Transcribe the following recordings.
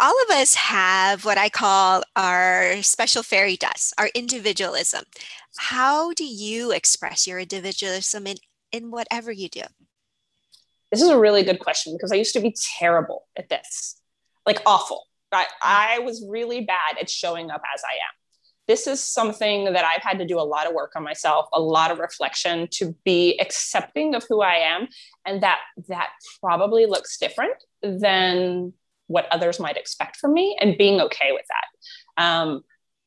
all of us have what I call our special fairy dust, our individualism. How do you express your individualism in, in whatever you do? This is a really good question because I used to be terrible at this, like awful. I, I was really bad at showing up as I am. This is something that I've had to do a lot of work on myself, a lot of reflection to be accepting of who I am, and that that probably looks different than what others might expect from me, and being okay with that. Um,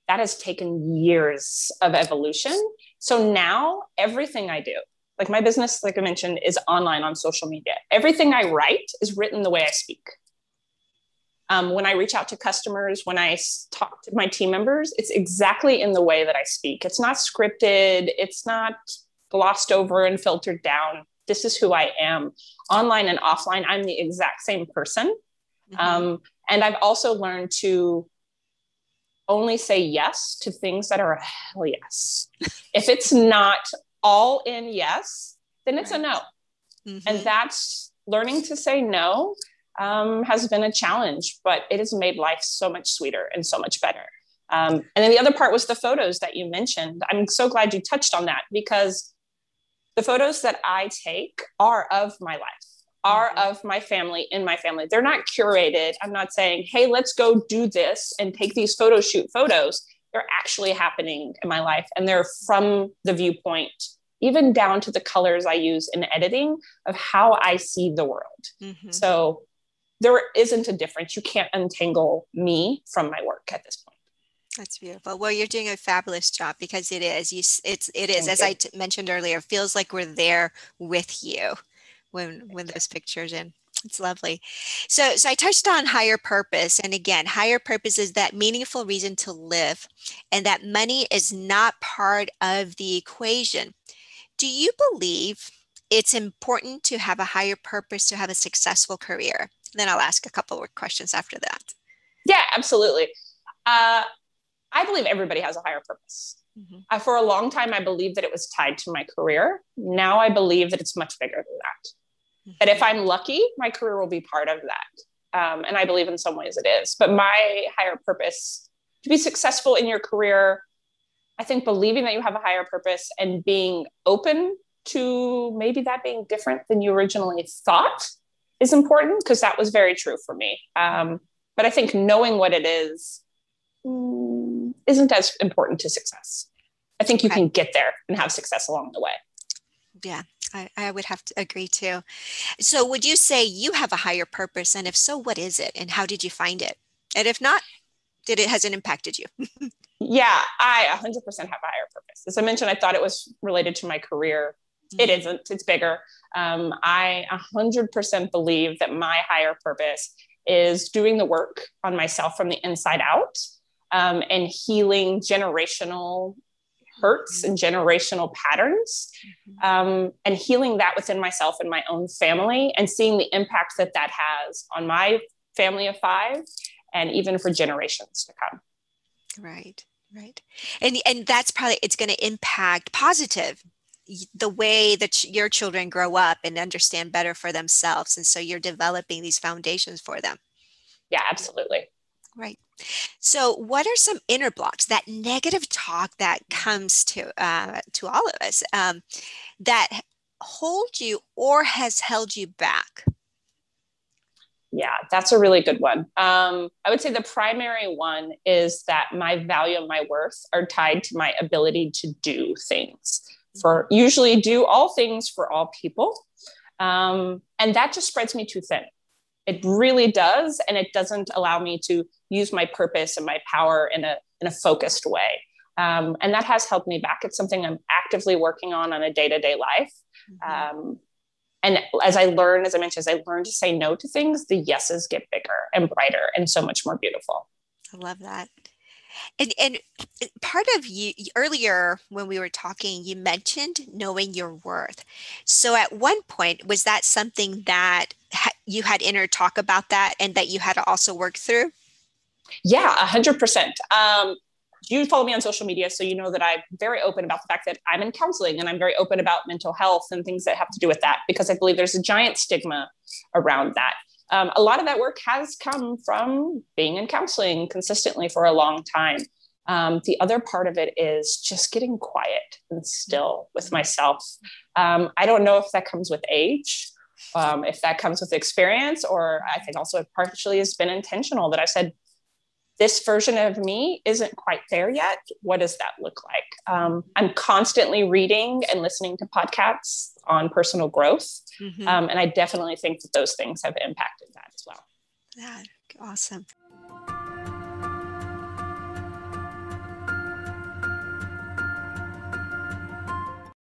that has taken years of evolution. So now everything I do, like my business, like I mentioned, is online on social media. Everything I write is written the way I speak. Um, when I reach out to customers, when I talk to my team members, it's exactly in the way that I speak. It's not scripted, it's not glossed over and filtered down. This is who I am. Online and offline, I'm the exact same person. Mm-hmm. Um, and I've also learned to only say yes to things that are a hell yes. if it's not all in yes, then it's right. a no. Mm-hmm. And that's learning to say no um, has been a challenge, but it has made life so much sweeter and so much better. Um, and then the other part was the photos that you mentioned. I'm so glad you touched on that because the photos that I take are of my life, are mm-hmm. of my family, in my family. They're not curated. I'm not saying, hey, let's go do this and take these photo shoot photos. They're actually happening in my life and they're from the viewpoint even down to the colors I use in editing of how I see the world. Mm-hmm. So there isn't a difference. You can't untangle me from my work at this point. That's beautiful. Well, you're doing a fabulous job because it is. You, it's it is Thank as you. I t- mentioned earlier. Feels like we're there with you when when those pictures in. It's lovely. So, so I touched on higher purpose, and again, higher purpose is that meaningful reason to live, and that money is not part of the equation. Do you believe it's important to have a higher purpose to have a successful career? then I'll ask a couple of questions after that. Yeah, absolutely. Uh, I believe everybody has a higher purpose. Mm-hmm. Uh, for a long time, I believed that it was tied to my career. Now I believe that it's much bigger than that. Mm-hmm. That if I'm lucky, my career will be part of that. Um, and I believe in some ways it is. But my higher purpose to be successful in your career, I think believing that you have a higher purpose and being open to maybe that being different than you originally thought is important because that was very true for me. Um, but I think knowing what it is mm, isn't as important to success. I think you okay. can get there and have success along the way. Yeah, I, I, would have to agree too. So, would you say you have a higher purpose? And if so, what is it? And how did you find it? And if not, did it has it impacted you? yeah, I 100% have a higher purpose. As I mentioned, I thought it was related to my career. Mm-hmm. It isn't. It's bigger. Um, I 100% believe that my higher purpose is doing the work on myself from the inside out um, and healing generational hurts and generational patterns mm-hmm. um, and healing that within myself and my own family and seeing the impact that that has on my family of five and even for generations to come. Right right. And and that's probably it's going to impact positive the way that your children grow up and understand better for themselves. And so you're developing these foundations for them. Yeah absolutely right so what are some inner blocks that negative talk that comes to uh, to all of us um, that hold you or has held you back yeah that's a really good one um, i would say the primary one is that my value and my worth are tied to my ability to do things for usually do all things for all people. Um, and that just spreads me too thin. It really does. And it doesn't allow me to use my purpose and my power in a, in a focused way. Um, and that has helped me back. It's something I'm actively working on on a day to day life. Mm-hmm. Um, and as I learn, as I mentioned, as I learn to say no to things, the yeses get bigger and brighter and so much more beautiful. I love that. And, and part of you earlier when we were talking, you mentioned knowing your worth. So at one point, was that something that you had inner talk about that and that you had to also work through? Yeah, a hundred percent. Um, you follow me on social media, so you know that I'm very open about the fact that I'm in counseling and I'm very open about mental health and things that have to do with that because I believe there's a giant stigma around that. um, a lot of that work has come from being in counseling consistently for a long time. Um, the other part of it is just getting quiet and still with myself. Um, I don't know if that comes with age, um, if that comes with experience, or I think also it partially has been intentional that I said, this version of me isn't quite there yet. What does that look like? Um, I'm constantly reading and listening to podcasts on personal growth. Mm-hmm. Um, and I definitely think that those things have impacted that as well. Yeah, awesome.